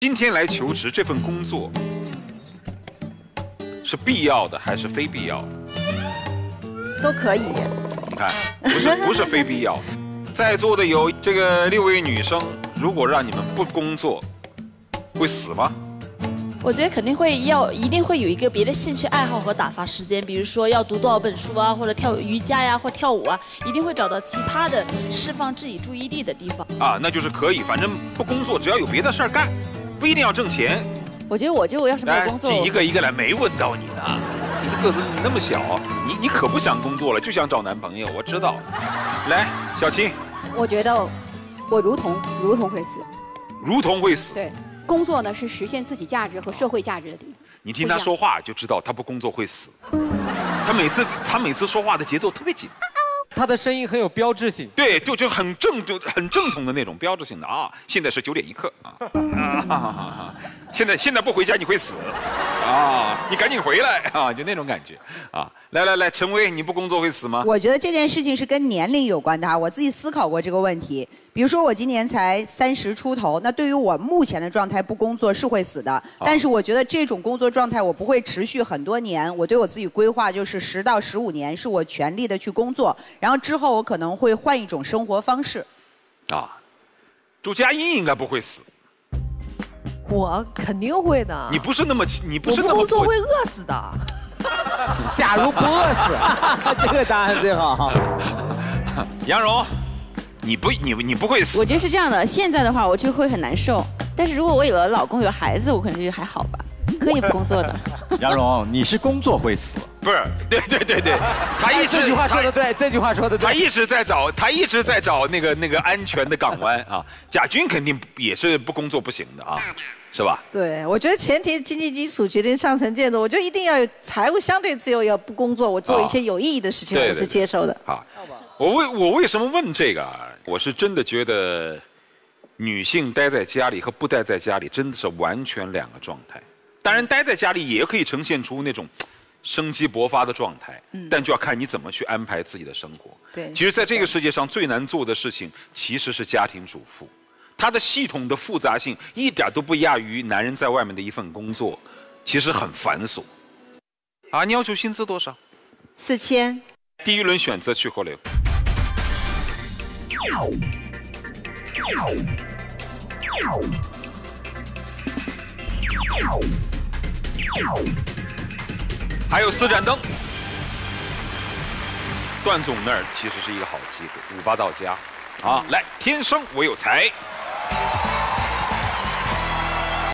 今天来求职这份工作是必要的还是非必要的？都可以。你看，不是不是非必要的。在座的有这个六位女生，如果让你们不工作，会死吗？我觉得肯定会要，一定会有一个别的兴趣爱好和打发时间，比如说要读多少本书啊，或者跳瑜伽呀，或跳舞啊，一定会找到其他的释放自己注意力的地方。啊，那就是可以，反正不工作，只要有别的事儿干，不一定要挣钱。我觉得我就要是没有工作，一个一个来，没问到你呢。你的个子那么小，你你可不想工作了，就想找男朋友，我知道。来，小青，我觉得我如同如同会死，如同会死。对。工作呢是实现自己价值和社会价值的地方。你听他说话就知道他不工作会死。他每次他每次说话的节奏特别紧，他的声音很有标志性。对，就就很正就很正统的那种标志性的啊。现在是九点一刻啊。现在现在不回家你会死啊！你赶紧回来啊！就那种感觉啊！来来来，陈威，你不工作会死吗？我觉得这件事情是跟年龄有关的啊！我自己思考过这个问题。比如说我今年才三十出头，那对于我目前的状态，不工作是会死的。但是我觉得这种工作状态我不会持续很多年。我对我自己规划就是十到十五年是我全力的去工作，然后之后我可能会换一种生活方式。啊，朱佳音应该不会死。我肯定会的。你不是那么，你不是那么工作会饿死的。假如不饿死，这个答案最好。杨蓉，你不，你你不会死。我觉得是这样的，现在的话我就会很难受，但是如果我有了老公有孩子，我可能就还好吧，可以不工作的。杨蓉，你是工作会死。不是，对对对 对，他一直这句话说的对，这句话说的对。他一直在找，他一直在找那个那个安全的港湾啊。贾军肯定也是不工作不行的啊，是吧？对，我觉得前提经济基础决定上层建筑，我觉得一定要有财务相对自由，要不工作，我做一些有意义的事情，我是接受的。好，我为我为什么问这个啊？我是真的觉得，女性待在家里和不待在家里真的是完全两个状态。当然，待在家里也可以呈现出那种。生机勃发的状态，但就要看你怎么去安排自己的生活。对，其实，在这个世界上最难做的事情，其实是家庭主妇。她的系统的复杂性一点都不亚于男人在外面的一份工作，其实很繁琐。啊，你要求薪资多少？四千。第一轮选择去或留。还有四盏灯，段总那儿其实是一个好机会，五八到家，啊，来，天生我有才。